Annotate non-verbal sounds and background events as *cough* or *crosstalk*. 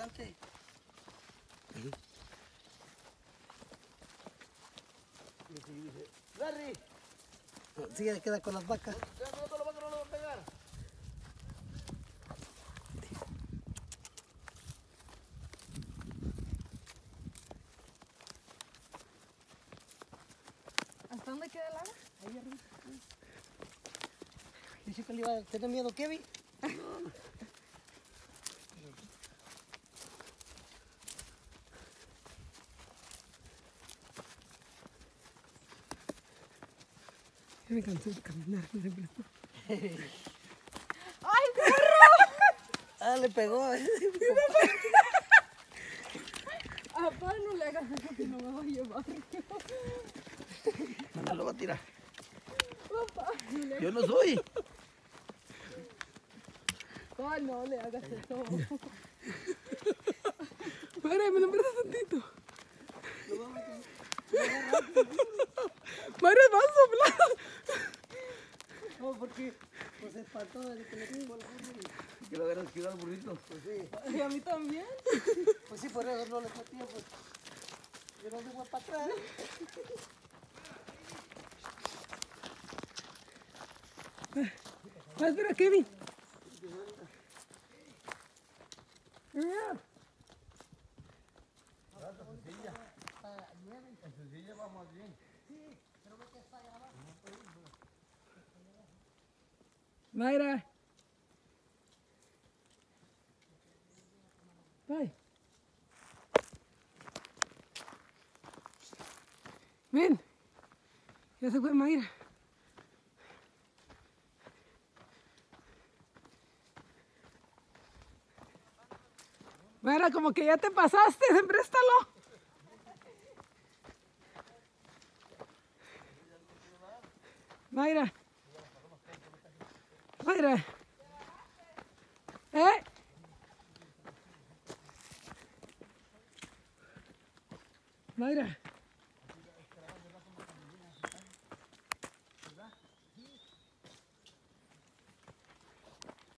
adelante. Larry, Sí, queda con las vacas. no no a pegar. ¿Hasta dónde queda el agua? Ahí arriba. Dice que le iba a tener miedo Kevin. *laughs* me cansé de caminar. ¡Ay, Ah, le pegó. *laughs* *laughs* Papá, no le hagas eso que no me va a llevar. No lo va a tirar. Papá, no le Yo no soy. Papá, no le hagas eso. *laughs* Madre, me lo prestas tantito. Madre, vas a soplar. No, porque pues se espantó de que le la burra y- Que lo hubieran esquivado al burrito. Pues sí, Y a mí también. pues sí, por eso no le fue tiempo. Yo no se fue para atrás. Va, espera, Kevin. Mira. En sencilla vamos bien. Mayra. Bye. Ven. Ya se fue Mayra. Mayra, como que ya te pasaste, *laughs* préstalo. Mayra. Høyre. Hei. Høyre.